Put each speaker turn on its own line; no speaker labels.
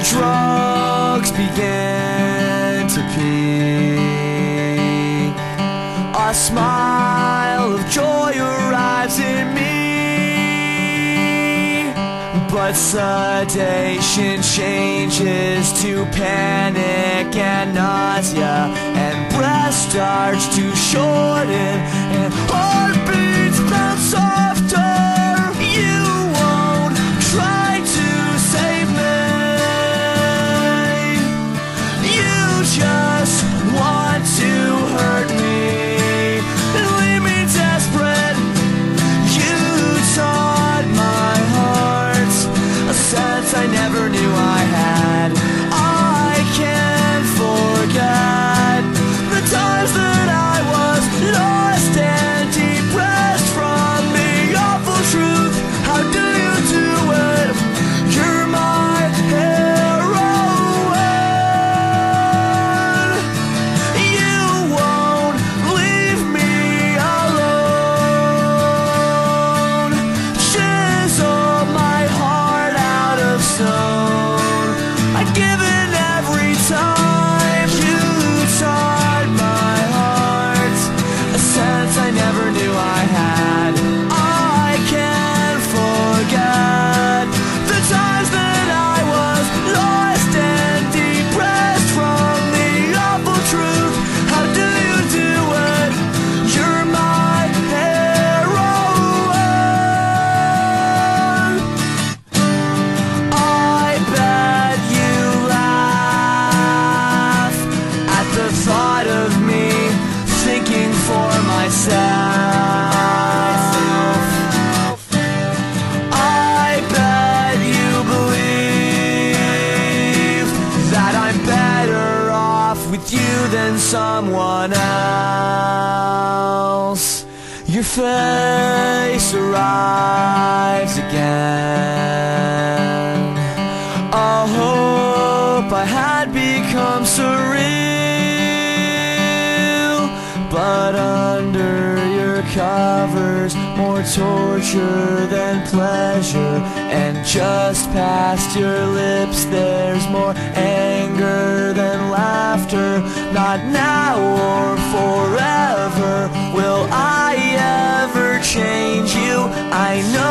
drugs begin to peak, a smile of joy arrives in me. But sedation changes to panic and nausea, and breath starts to shorten, you than someone else. Your face arrives again. A hope I had become surreal, but under more torture than pleasure, and just past your lips, there's more anger than laughter. Not now or forever will I ever change you. I know